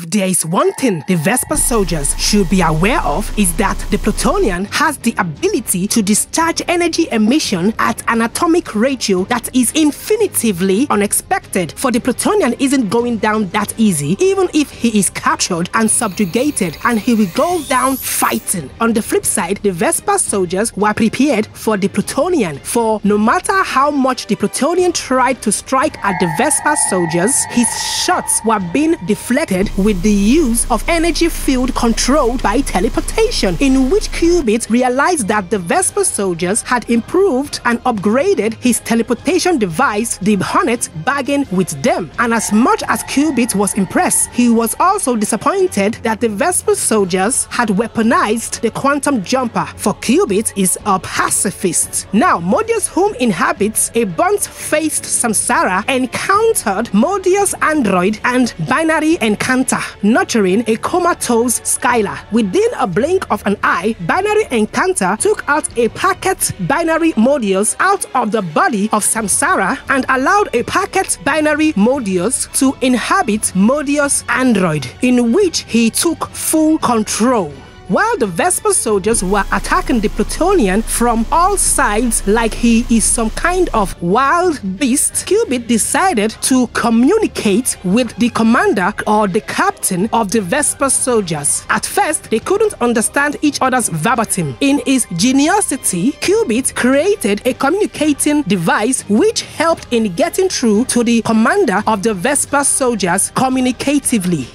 there is one thing the Vespah soldiers should be aware of is that the Plutonian has the ability to discharge energy emission at an atomic ratio that is infinitively unexpected. For the Plutonian isn't going down that easy, even if he is captured and subjugated, and he will go down fighting. On the flip side, the Vespah soldiers were prepared for the Plutonian, for no matter how much the Plutonian tried to strike at the Vespah soldiers, his shots were being deflected with the use of energy field controlled by teleportation, in which Qubit realized that the Vespah soldiers had improved and upgraded his teleportation device, the Hornet, bagging with them. And as much as Qubit was impressed, he was also disappointed that the Vespah soldiers had weaponized the quantum jumper, for Qubit is a pacifist. Now, Modeus, whom inhabits a burnt-faced samsara, encountered Modeus android and binary encounter, nurturing a comatose Skylar. Within a blink of an eye, binary encounter took out a packet binary Modeus out of the body of Samsara and allowed a packet binary Modeus to inhabit Modeus android, in which he took full control. While the Vespah soldiers were attacking the Plutonian from all sides like he is some kind of wild beast, Qubit decided to communicate with the commander or the captain of the Vespah soldiers. At first, they couldn't understand each other's verbatim. In his geniosity, Qubit created a communicating device which helped in getting through to the commander of the Vespah soldiers communicatively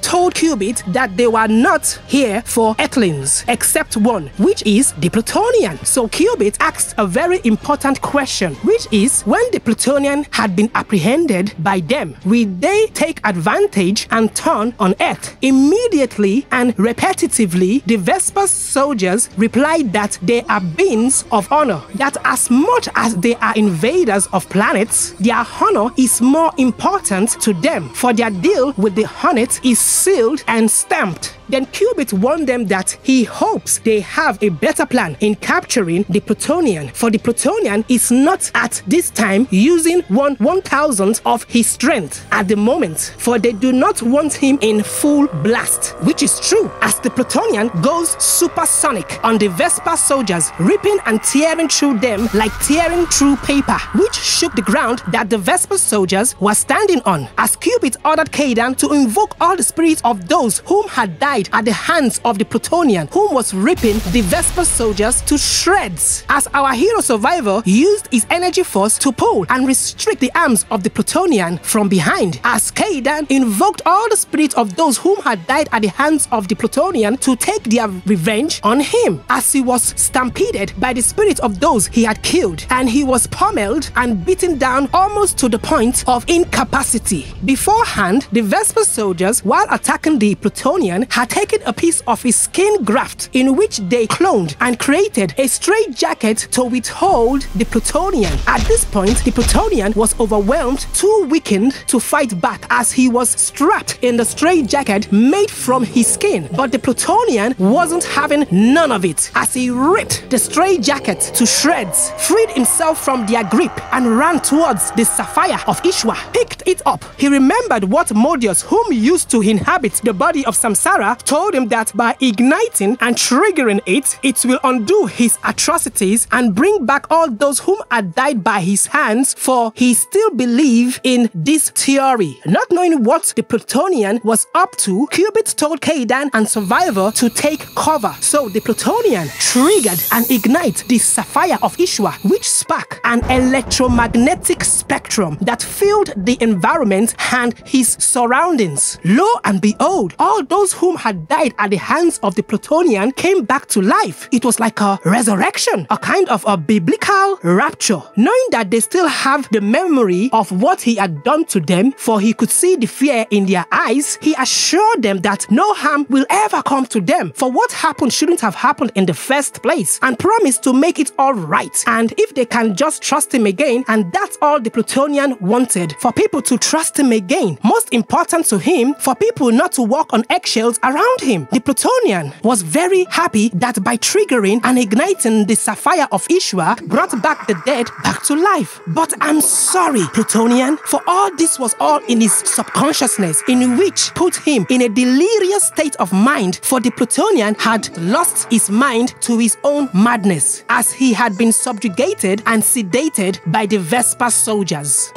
told Qubit that they were not here for Earthlings, except one, which is the Plutonian. So Qubit asked a very important question, which is when the Plutonian had been apprehended by them, will they take advantage and turn on Earth? Immediately and repetitively, the Vespah soldiers replied that they are beings of honor, that as much as they are invaders of planets, their honor is more important to them, for their deal with the Hornet is sealed and stamped. Then Qubit warned them that he hopes they have a better plan in capturing the Plutonian, for the Plutonian is not at this time using one one thousandth of his strength at the moment, for they do not want him in full blast, which is true, as the Plutonian goes supersonic on the Vespah soldiers, ripping and tearing through them like tearing through paper, which shook the ground that the Vespah soldiers were standing on, as Qubit ordered Kaidan to invoke all the spirits of those whom had died at the hands of the Plutonian, whom was ripping the Vespah soldiers to shreds. As our hero survivor used his energy force to pull and restrict the arms of the Plutonian from behind, as Kaidan invoked all the spirits of those whom had died at the hands of the Plutonian to take their revenge on him, as he was stampeded by the spirits of those he had killed, and he was pummeled and beaten down almost to the point of incapacity. Beforehand, the Vespah soldiers, while attacking the Plutonian, had taken a piece of his skin graft in which they cloned and created a straight jacket to withhold the Plutonian. At this point, the Plutonian was overwhelmed, too weakened to fight back as he was strapped in the straight jacket made from his skin. But the Plutonian wasn't having none of it as he ripped the straight jacket to shreds, freed himself from their grip, and ran towards the sapphire of Ishwa, picked it up. He remembered what Modeus, whom used to inhabit the body of Samsara, told him that by igniting and triggering it, it will undo his atrocities and bring back all those whom had died by his hands, for he still believed in this theory. Not knowing what the Plutonian was up to, Qubit told Kaidan and Survivor to take cover. So the Plutonian triggered and ignite the Sapphire of Ishwa, which sparked an electromagnetic spectrum that filled the environment and his surroundings. Lo and behold, all those whom had died at the hands of the Plutonian came back to life. It was like a resurrection, a kind of a biblical rapture. Knowing that they still have the memory of what he had done to them, for he could see the fear in their eyes, he assured them that no harm will ever come to them, for what happened shouldn't have happened in the first place, and promised to make it all right. And if they can just trust him again, and that's all the Plutonian wanted, for people to trust him again. Most important to him, for people not to walk on eggshells around him. The Plutonian was very happy that by triggering and igniting the sapphire of Ishwa brought back the dead back to life. But I'm sorry, Plutonian, for all this was all in his subconsciousness, in which put him in a delirious state of mind, for the Plutonian had lost his mind to his own madness, as he had been subjugated and sedated by the Vespah soldiers.